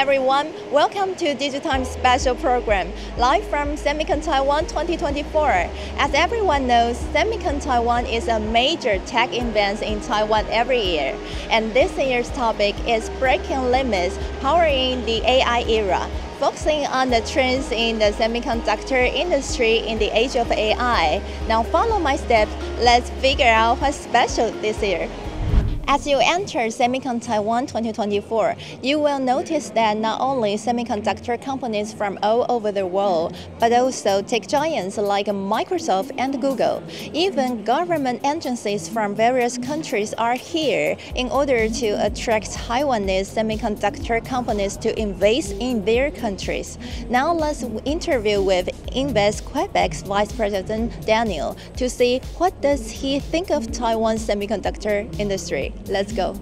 everyone. Welcome to DigiTime special program, live from Semicon Taiwan 2024. As everyone knows, Semicon Taiwan is a major tech event in Taiwan every year. And this year's topic is breaking limits, powering the AI era focusing on the trends in the semiconductor industry in the age of AI. Now follow my steps, let's figure out what's special this year. As you enter Semicon Taiwan 2024, you will notice that not only semiconductor companies from all over the world, but also tech giants like Microsoft and Google. Even government agencies from various countries are here in order to attract Taiwanese semiconductor companies to invest in their countries. Now let's interview with Invest Quebec's Vice President Daniel to see what does he think of Taiwan's semiconductor industry. Let's go.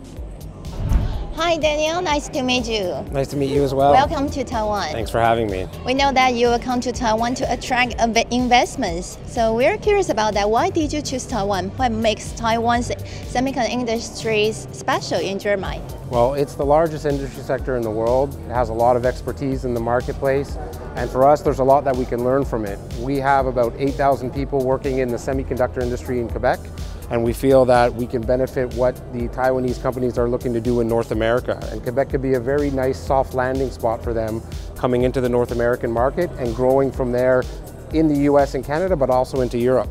Hi, Daniel. Nice to meet you. Nice to meet you as well. Welcome to Taiwan. Thanks for having me. We know that you will come to Taiwan to attract investments. So we're curious about that. Why did you choose Taiwan? What makes Taiwan's semiconductor industry special in your mind? Well, it's the largest industry sector in the world. It has a lot of expertise in the marketplace. And for us, there's a lot that we can learn from it. We have about 8,000 people working in the semiconductor industry in Quebec and we feel that we can benefit what the Taiwanese companies are looking to do in North America. And Quebec could be a very nice soft landing spot for them coming into the North American market and growing from there in the US and Canada, but also into Europe.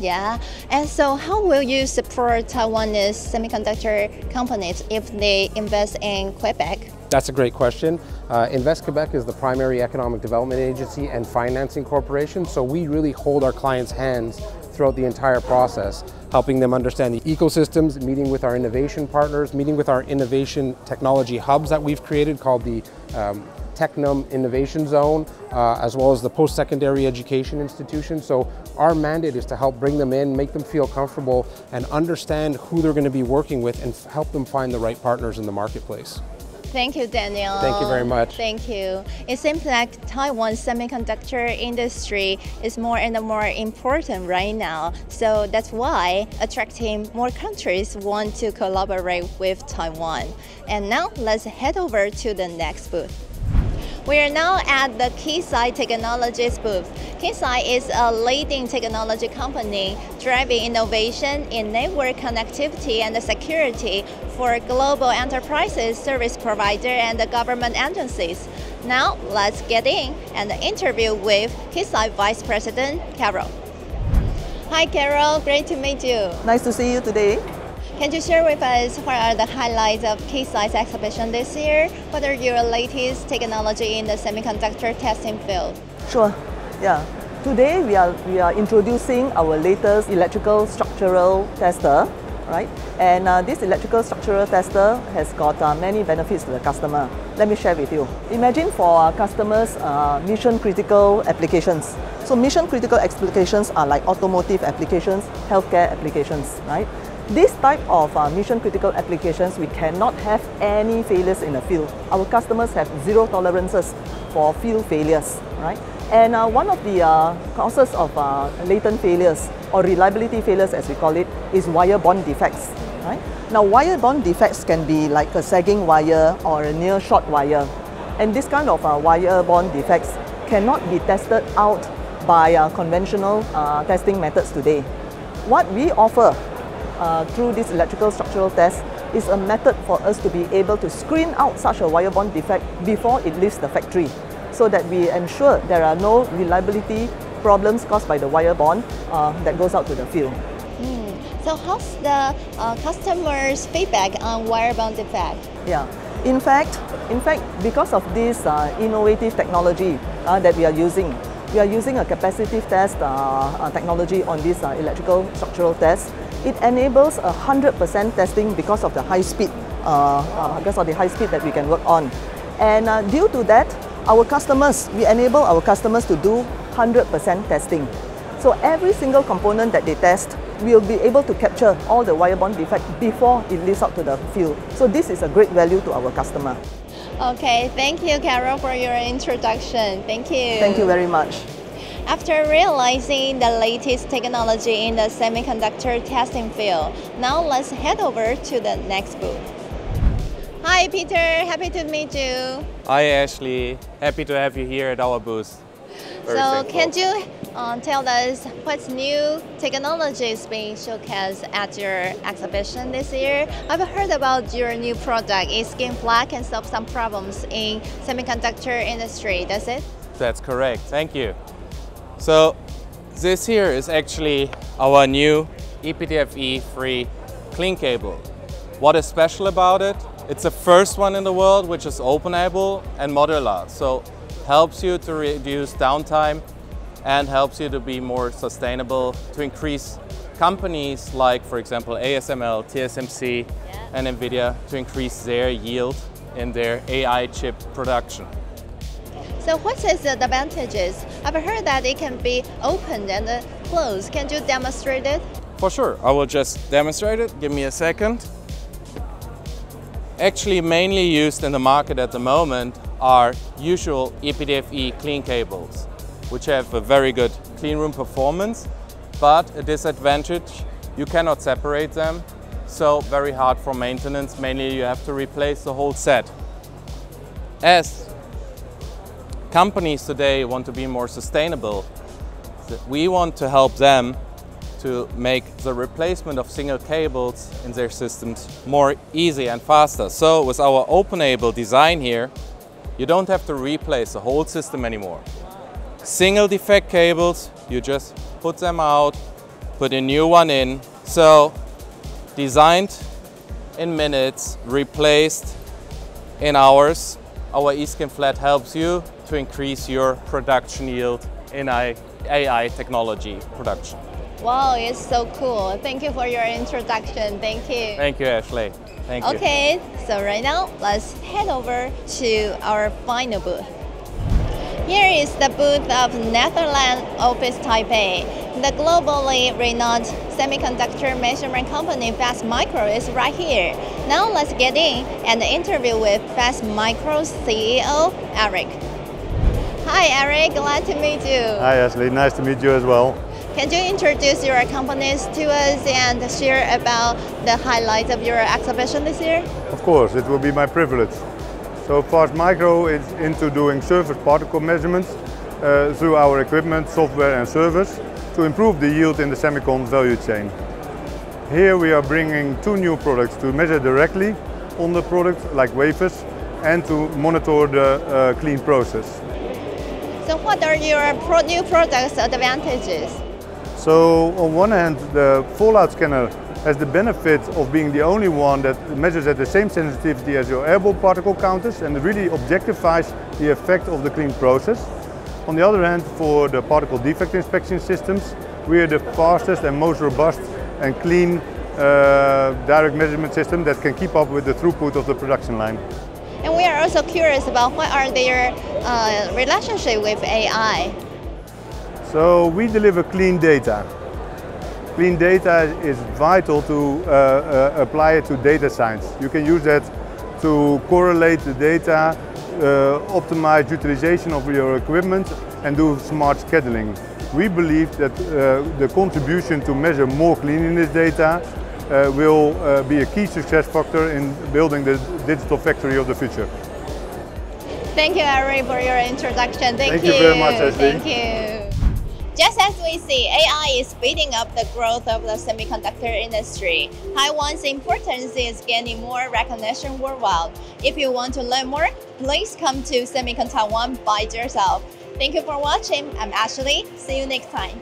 Yeah, and so how will you support Taiwanese semiconductor companies if they invest in Quebec? That's a great question. Uh, Invest Quebec is the primary economic development agency and financing corporation, so we really hold our clients' hands throughout the entire process, helping them understand the ecosystems, meeting with our innovation partners, meeting with our innovation technology hubs that we've created called the um, Technum Innovation Zone, uh, as well as the post-secondary education institution. So our mandate is to help bring them in, make them feel comfortable, and understand who they're going to be working with and help them find the right partners in the marketplace. Thank you, Daniel. Thank you very much. Thank you. It seems like Taiwan's semiconductor industry is more and more important right now. So that's why attracting more countries want to collaborate with Taiwan. And now let's head over to the next booth. We are now at the Keysight Technologies booth. Keysight is a leading technology company driving innovation in network connectivity and security for global enterprises, service provider, and government agencies. Now, let's get in and interview with Keysight Vice President Carol. Hi, Carol. Great to meet you. Nice to see you today. Can you share with us what are the highlights of Keysight's exhibition this year? What are your latest technology in the semiconductor testing field? Sure. Yeah. Today we are we are introducing our latest electrical structural tester, right? And uh, this electrical structural tester has got uh, many benefits to the customer. Let me share with you. Imagine for our customers uh, mission critical applications. So mission critical applications are like automotive applications, healthcare applications, right? This type of uh, mission critical applications, we cannot have any failures in the field. Our customers have zero tolerances for field failures, right? And uh, one of the uh, causes of uh, latent failures or reliability failures as we call it is wire bond defects, right? Now wire bond defects can be like a sagging wire or a near short wire. And this kind of uh, wire bond defects cannot be tested out by uh, conventional testing methods today. What we offer uh, through this electrical structural test is a method for us to be able to screen out such a wire bond defect before it leaves the factory so that we ensure there are no reliability problems caused by the wire bond uh, that goes out to the field. Mm. So how's the uh, customer's feedback on wire bond defect? Yeah. In fact, in fact, because of this uh, innovative technology uh, that we are using, we are using a capacitive test uh, technology on this electrical structural test it enables a 100% testing because of the high speed, uh, uh, because of the high speed that we can work on. And uh, due to that, our customers, we enable our customers to do 100% testing. So every single component that they test, we'll be able to capture all the wire bond defect before it leaves out to the field. So this is a great value to our customer. Okay, thank you, Carol, for your introduction. Thank you. Thank you very much. After realizing the latest technology in the semiconductor testing field, now let's head over to the next booth. Hi, Peter. Happy to meet you. Hi, Ashley. Happy to have you here at our booth. Very so, thankful. can you uh, tell us what new technologies being showcased at your exhibition this year? I've heard about your new product. It's eSkin Flat can solve some problems in semiconductor industry. Does it? That's correct. Thank you. So, this here is actually our new E ePTFE-free clean cable. What is special about it? It's the first one in the world which is openable and modular. So helps you to reduce downtime and helps you to be more sustainable, to increase companies like, for example, ASML, TSMC, and NVIDIA to increase their yield in their AI chip production. So what is the advantages? I've heard that it can be opened and closed. Can you demonstrate it? For sure, I will just demonstrate it. Give me a second. Actually, mainly used in the market at the moment are usual E ePTFE clean cables, which have a very good clean room performance, but a disadvantage, you cannot separate them, so very hard for maintenance. Mainly you have to replace the whole set. As companies today want to be more sustainable, we want to help them to make the replacement of single cables in their systems more easy and faster. So with our openable design here, you don't have to replace the whole system anymore. Single defect cables, you just put them out, put a new one in. So designed in minutes, replaced in hours. Our eSkin Flat helps you to increase your production yield in AI technology production. Wow, it's so cool. Thank you for your introduction. Thank you. Thank you, Ashley. Thank you. Okay, so right now let's head over to our final booth. Here is the booth of Netherlands Office Taipei. The globally renowned semiconductor measurement company Fastmicro is right here. Now let's get in and interview with Fastmicro's CEO, Eric. Hi Eric, glad to meet you. Hi Ashley, nice to meet you as well. Can you introduce your companies to us and share about the highlights of your exhibition this year? Of course, it will be my privilege. So Fastmicro is into doing surface particle measurements uh, through our equipment, software and service to improve the yield in the semicon value chain. Here we are bringing two new products to measure directly on the product like wafers and to monitor the uh, clean process. So what are your pro new products advantages? So on one hand, the fallout scanner has the benefit of being the only one that measures at the same sensitivity as your airborne particle counters and really objectifies the effect of the clean process. On the other hand, for the particle defect inspection systems, we are the fastest and most robust and clean uh, direct measurement system that can keep up with the throughput of the production line. Also curious about what are their uh, relationship with AI. So we deliver clean data. Clean data is vital to uh, uh, apply it to data science. You can use that to correlate the data, uh, optimize utilization of your equipment and do smart scheduling. We believe that uh, the contribution to measure more cleanliness data uh, will uh, be a key success factor in building the digital factory of the future. Thank you, Ari, for your introduction. Thank, Thank you very much, Ashley. Thank you. Just as we see, AI is speeding up the growth of the semiconductor industry. Taiwan's importance is gaining more recognition worldwide. If you want to learn more, please come to Semicon Taiwan by yourself. Thank you for watching. I'm Ashley. See you next time.